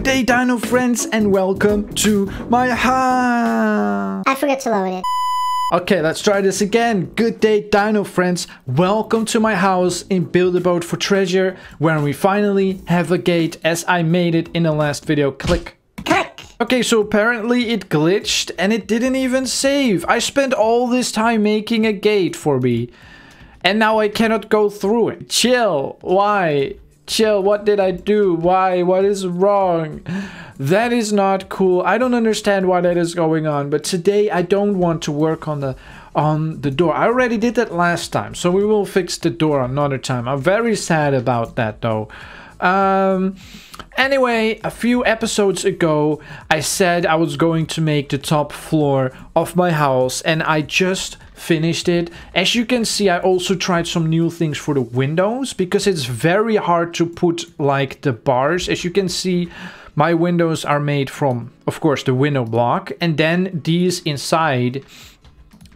Good day, Dino friends, and welcome to my house. I forgot to load it. Okay, let's try this again. Good day, Dino friends. Welcome to my house in Build a Boat for Treasure, where we finally have a gate as I made it in the last video. Click. Click. Okay, so apparently it glitched and it didn't even save. I spent all this time making a gate for me. And now I cannot go through it. Chill. Why? Chill. What did I do? Why? What is wrong? That is not cool. I don't understand why that is going on. But today I don't want to work on the on the door. I already did that last time. So we will fix the door another time. I'm very sad about that though. Um, anyway, a few episodes ago, I said I was going to make the top floor of my house and I just finished it. As you can see, I also tried some new things for the windows because it's very hard to put like the bars. As you can see, my windows are made from, of course, the window block and then these inside.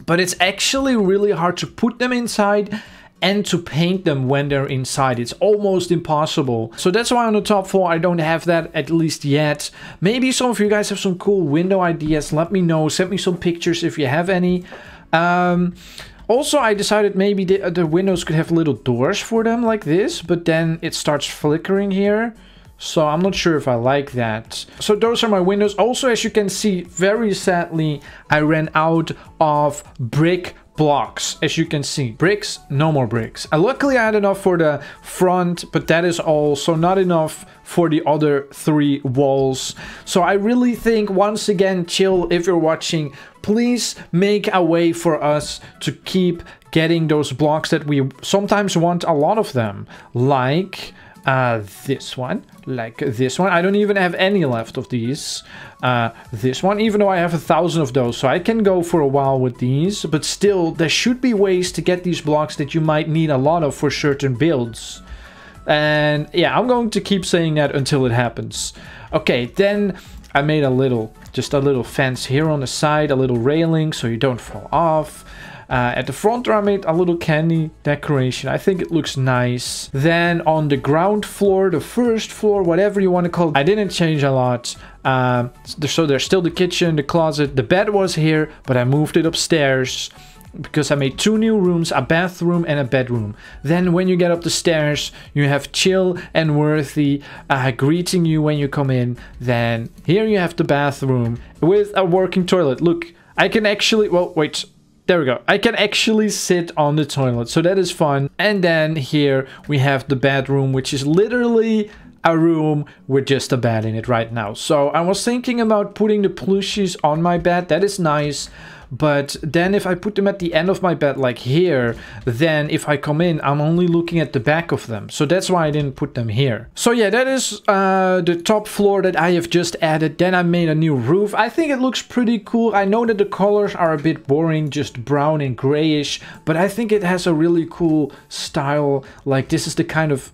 But it's actually really hard to put them inside and to paint them when they're inside. It's almost impossible. So that's why on the top four, I don't have that at least yet. Maybe some of you guys have some cool window ideas. Let me know. Send me some pictures if you have any. Um, also, I decided maybe the, the windows could have little doors for them like this, but then it starts flickering here. So I'm not sure if I like that. So those are my windows. Also, as you can see, very sadly, I ran out of brick blocks as you can see. Bricks no more bricks. I luckily had enough for the front but that is also not enough for the other three walls. So i really think once again chill if you're watching please make a way for us to keep getting those blocks that we sometimes want a lot of them like uh, this one, like this one. I don't even have any left of these. Uh, this one, even though I have a thousand of those, so I can go for a while with these. But still, there should be ways to get these blocks that you might need a lot of for certain builds. And yeah, I'm going to keep saying that until it happens. Okay, then I made a little, just a little fence here on the side, a little railing so you don't fall off. Uh, at the front I made a little candy decoration. I think it looks nice. Then on the ground floor, the first floor, whatever you want to call it, I didn't change a lot. Um, so there's still the kitchen, the closet. The bed was here, but I moved it upstairs because I made two new rooms, a bathroom and a bedroom. Then when you get up the stairs, you have Chill and Worthy uh, greeting you when you come in. Then here you have the bathroom with a working toilet. Look, I can actually, well, wait, there we go. I can actually sit on the toilet, so that is fun. And then here we have the bedroom, which is literally a room with just a bed in it right now. So I was thinking about putting the plushies on my bed. That is nice. But then if I put them at the end of my bed like here, then if I come in, I'm only looking at the back of them. So that's why I didn't put them here. So yeah, that is uh, the top floor that I have just added. Then I made a new roof. I think it looks pretty cool. I know that the colors are a bit boring, just brown and grayish, but I think it has a really cool style. Like this is the kind of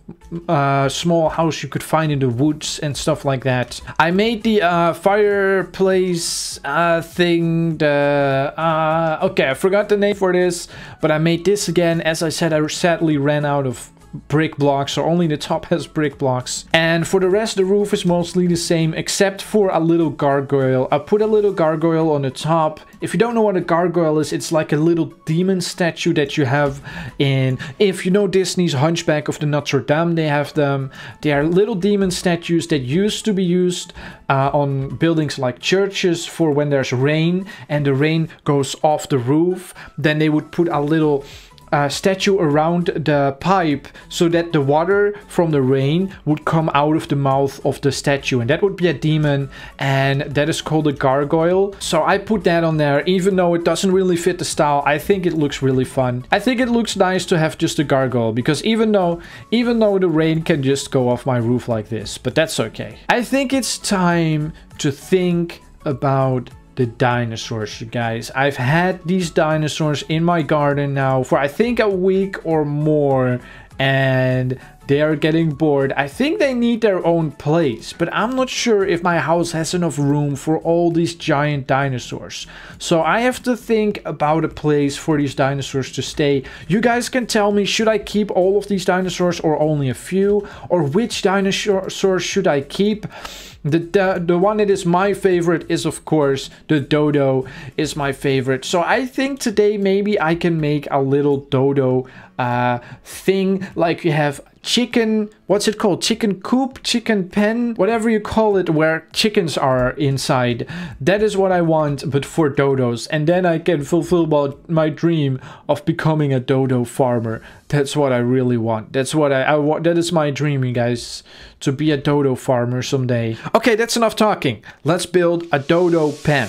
uh, small house you could find in the woods and stuff like that. I made the uh, fireplace uh, thing, the uh, okay, I forgot the name for this, but I made this again. As I said, I sadly ran out of brick blocks or only the top has brick blocks. And for the rest the roof is mostly the same except for a little gargoyle. I put a little gargoyle on the top. If you don't know what a gargoyle is it's like a little demon statue that you have in if you know disney's hunchback of the notre dame they have them. They are little demon statues that used to be used uh, on buildings like churches for when there's rain and the rain goes off the roof. Then they would put a little uh, statue around the pipe so that the water from the rain would come out of the mouth of the statue. And that would be a demon and that is called a gargoyle. So I put that on there. Even though it doesn't really fit the style I think it looks really fun. I think it looks nice to have just a gargoyle because even though even though the rain can just go off my roof like this but that's okay. I think it's time to think about the dinosaurs, you guys. I've had these dinosaurs in my garden now for I think a week or more and They are getting bored. I think they need their own place, but I'm not sure if my house has enough room for all these giant dinosaurs. So I have to think about a place for these dinosaurs to stay. You guys can tell me, should I keep all of these dinosaurs or only a few? Or which dinosaurs should I keep? The, the, the one that is my favorite is of course the dodo is my favorite. So I think today maybe I can make a little dodo uh, thing like you have chicken what's it called? Chicken coop chicken pen whatever you call it where chickens are inside. That is what i want but for dodos. And then i can fulfill my dream of becoming a dodo farmer. That's what i really want. That's what i, I want that is my dream you guys to be a dodo farmer someday. Okay that's enough talking. Let's build a dodo pen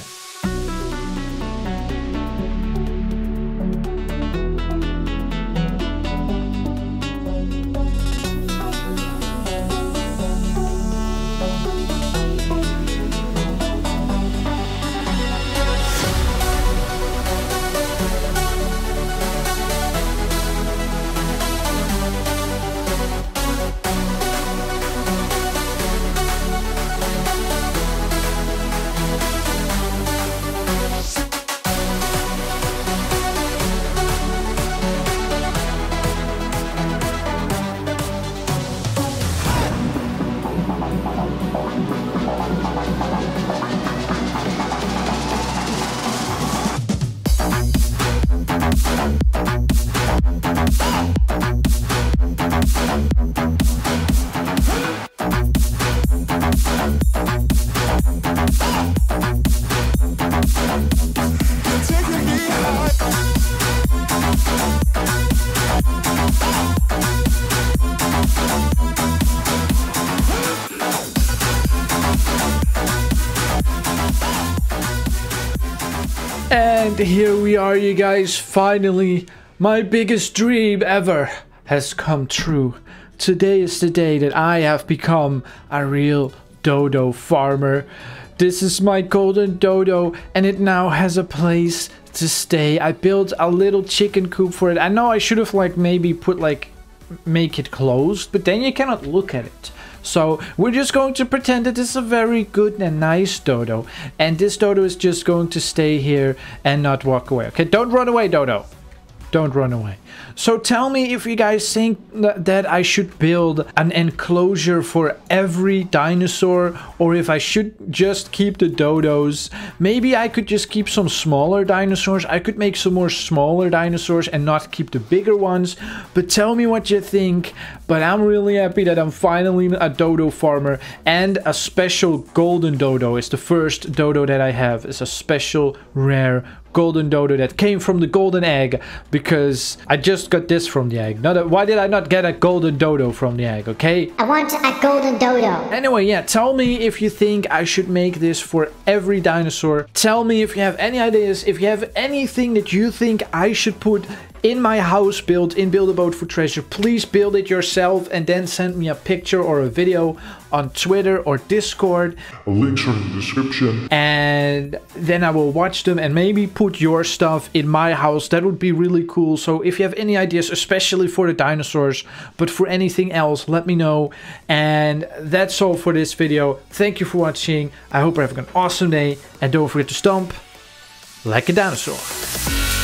And here we are, you guys. Finally, my biggest dream ever has come true. Today is the day that I have become a real dodo farmer. This is my golden dodo and it now has a place to stay. I built a little chicken coop for it. I know I should have like maybe put like make it closed, but then you cannot look at it. So we're just going to pretend that this is a very good and nice dodo. And this dodo is just going to stay here and not walk away. Okay, don't run away, dodo. Don't run away. So tell me if you guys think that I should build an enclosure for every dinosaur or if I should just keep the dodos. Maybe I could just keep some smaller dinosaurs. I could make some more smaller dinosaurs and not keep the bigger ones. But tell me what you think. But I'm really happy that I'm finally a dodo farmer and a special golden dodo is the first dodo that I have. It's a special rare golden dodo that came from the golden egg because I just got this from the egg. Not a, why did I not get a golden dodo from the egg, okay? I want a golden dodo. Anyway, yeah, tell me if you think I should make this for every dinosaur. Tell me if you have any ideas, if you have anything that you think I should put in my house built in Build a Boat for Treasure. Please build it yourself and then send me a picture or a video on Twitter or Discord. Links are in the description. And then I will watch them and maybe put your stuff in my house. That would be really cool. So if you have any ideas, especially for the dinosaurs, but for anything else, let me know. And that's all for this video. Thank you for watching. I hope you're having an awesome day. And don't forget to stomp like a dinosaur.